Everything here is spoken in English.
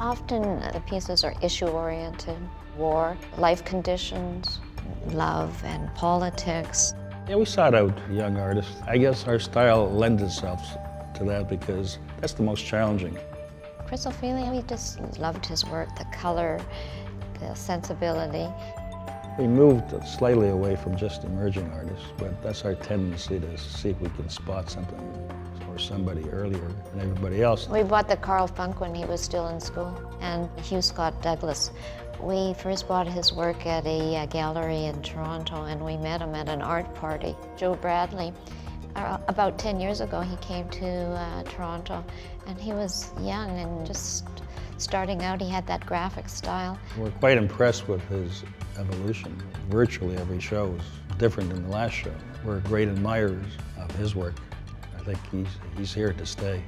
Often uh, the pieces are issue-oriented, war, life conditions, love and politics. Yeah, we sought out young artists. I guess our style lends itself to that because that's the most challenging. Chris Ofili, we just loved his work, the color, the sensibility. We moved slightly away from just emerging artists, but that's our tendency to see if we can spot something or somebody earlier than everybody else. We bought the Carl Funk when he was still in school, and Hugh Scott Douglas. We first bought his work at a uh, gallery in Toronto, and we met him at an art party. Joe Bradley, uh, about 10 years ago, he came to uh, Toronto, and he was young and just starting out. He had that graphic style. We're quite impressed with his evolution. Virtually every show is different than the last show. We're great admirers of his work. Think he's, he's here to stay.